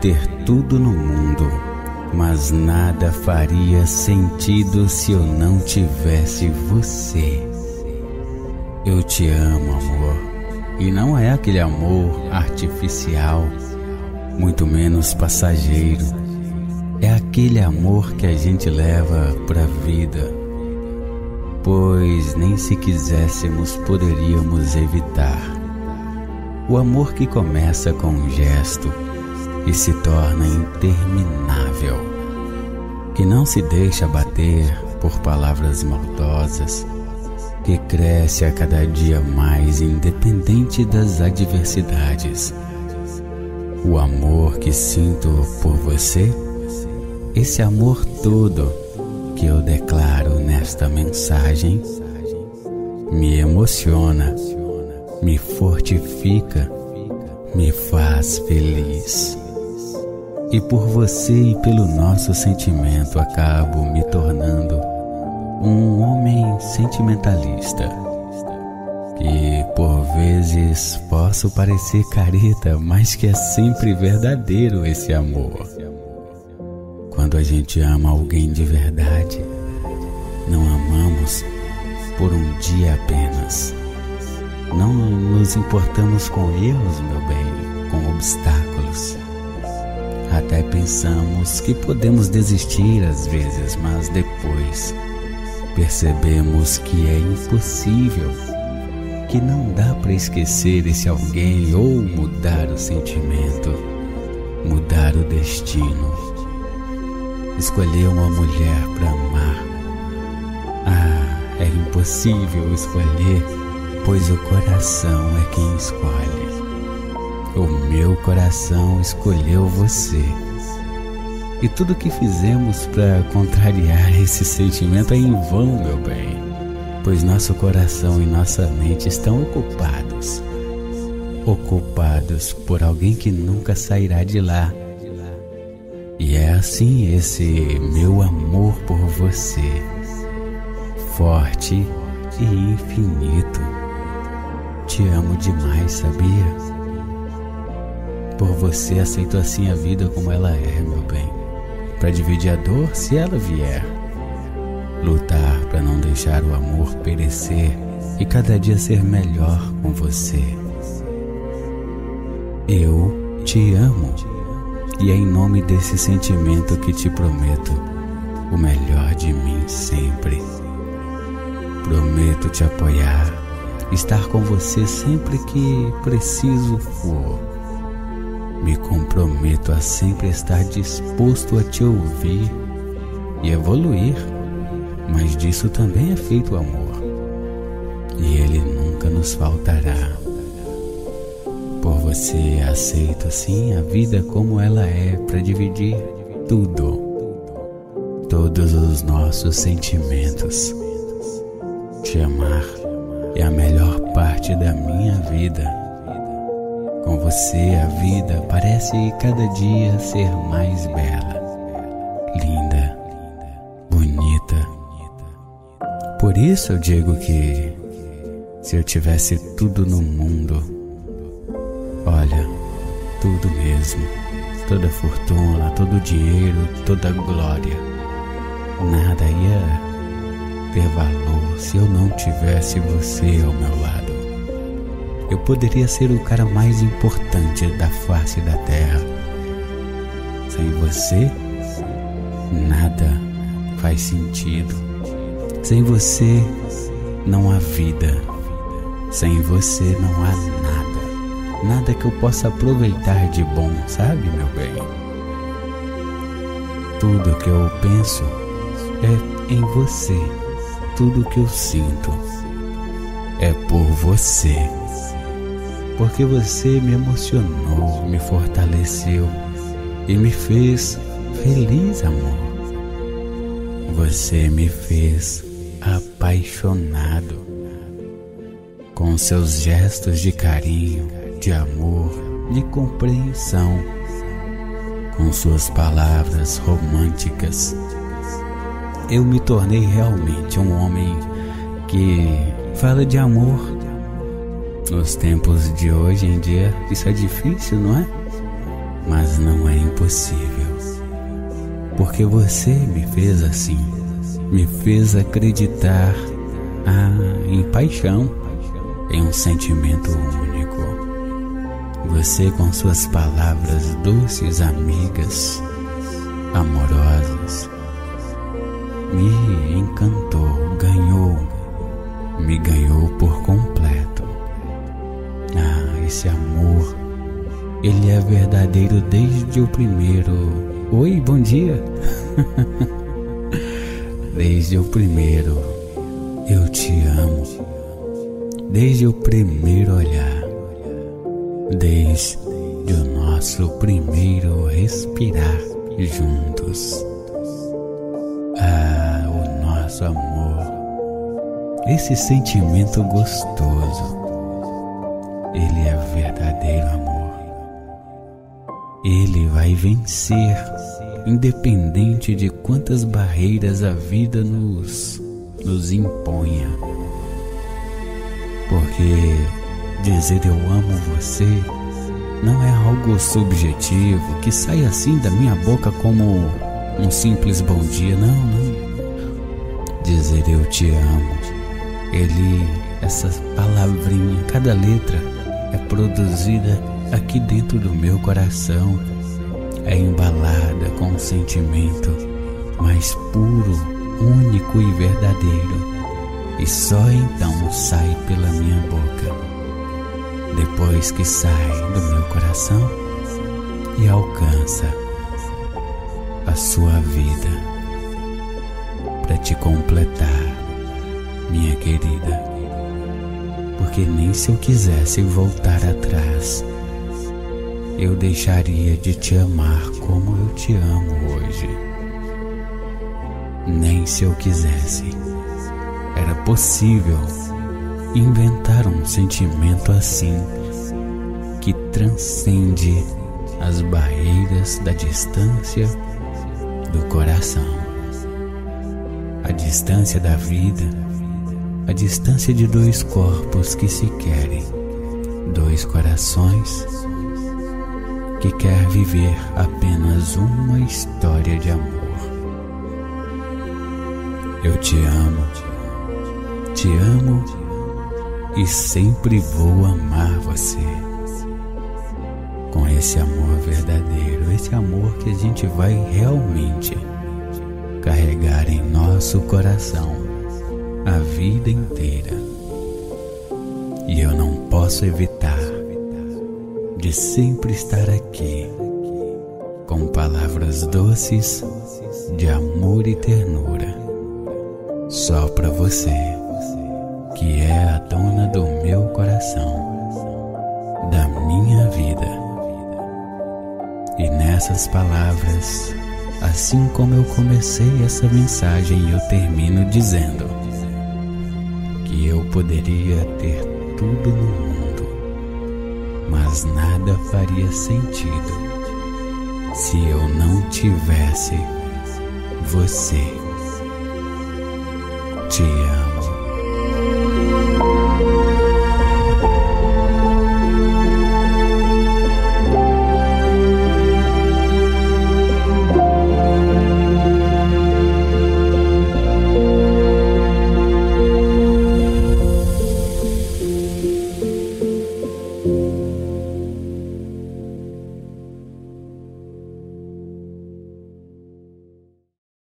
ter tudo no mundo, mas nada faria sentido se eu não tivesse você. Eu te amo, amor, e não é aquele amor artificial, muito menos passageiro. É aquele amor que a gente leva para a vida, pois nem se quiséssemos poderíamos evitar. O amor que começa com um gesto e se torna interminável, que não se deixa bater por palavras maldosas, que cresce a cada dia mais independente das adversidades. O amor que sinto por você, esse amor todo que eu declaro nesta mensagem, me emociona, me fortifica, me faz feliz. E por você e pelo nosso sentimento acabo me tornando um homem sentimentalista. Que por vezes posso parecer careta, mas que é sempre verdadeiro esse amor. Quando a gente ama alguém de verdade, não amamos por um dia apenas. Não nos importamos com erros, meu bem, com obstáculos até pensamos que podemos desistir às vezes, mas depois percebemos que é impossível, que não dá para esquecer esse alguém ou mudar o sentimento, mudar o destino. Escolher uma mulher para amar. Ah, é impossível escolher, pois o coração é quem escolhe. O meu coração escolheu você. E tudo que fizemos para contrariar esse sentimento é em vão, meu bem, pois nosso coração e nossa mente estão ocupados ocupados por alguém que nunca sairá de lá. E é assim esse meu amor por você, forte e infinito. Te amo demais, sabia? Por você aceito assim a vida como ela é, meu bem. Para dividir a dor se ela vier. Lutar para não deixar o amor perecer e cada dia ser melhor com você. Eu te amo e é em nome desse sentimento que te prometo o melhor de mim sempre. Prometo te apoiar, estar com você sempre que preciso for me comprometo a sempre estar disposto a te ouvir e evoluir, mas disso também é feito o amor, e ele nunca nos faltará. Por você aceito sim a vida como ela é para dividir tudo, todos os nossos sentimentos. Te amar é a melhor parte da minha vida com você, a vida parece cada dia ser mais bela, linda, bonita. Por isso eu digo que se eu tivesse tudo no mundo, olha, tudo mesmo, toda fortuna, todo dinheiro, toda glória, nada ia ter valor se eu não tivesse você ao meu lado eu poderia ser o cara mais importante da face da terra. Sem você, nada faz sentido. Sem você, não há vida. Sem você, não há nada. Nada que eu possa aproveitar de bom, sabe, meu bem? Tudo que eu penso é em você. Tudo que eu sinto é por você porque você me emocionou, me fortaleceu e me fez feliz, amor. Você me fez apaixonado com seus gestos de carinho, de amor, de compreensão, com suas palavras românticas. Eu me tornei realmente um homem que fala de amor nos tempos de hoje em dia, isso é difícil, não é? mas não é impossível, porque você me fez assim, me fez acreditar ah, em paixão, em um sentimento único. Você, com suas palavras doces, amigas, amorosas, me encantou, ele é verdadeiro desde o primeiro. Oi, bom dia! desde o primeiro, eu te amo. Desde o primeiro olhar, desde o nosso primeiro respirar juntos. Ah, o nosso amor, esse sentimento gostoso, ele é verdadeiro amor. Ele vai vencer, independente de quantas barreiras a vida nos, nos imponha. Porque dizer eu amo você não é algo subjetivo que sai assim da minha boca como um simples bom dia, não, não. Dizer eu te amo, ele, essa palavrinha, cada letra é produzida aqui dentro do meu coração, é embalada com um sentimento mais puro, único e verdadeiro, e só então sai pela minha boca. Depois que sai do meu coração e alcança a sua vida. Para te completar, minha querida. Porque nem se eu quisesse voltar atrás, eu deixaria de te amar como eu te amo hoje. Nem se eu quisesse, era possível inventar um sentimento assim que transcende as barreiras da distância do coração, a distância da vida, a distância de dois corpos que se querem, dois corações que quer viver apenas uma história de amor. Eu te amo, te amo e sempre vou amar você. Com esse amor verdadeiro, esse amor que a gente vai realmente carregar em nosso coração a vida inteira. E eu não posso evitar de sempre estar aqui com palavras doces de amor e ternura só para você que é a dona do meu coração, da minha vida. E nessas palavras, assim como eu comecei essa mensagem, eu termino dizendo que eu poderia ter tudo no mundo, mas nada faria sentido se eu não tivesse você. Te amo.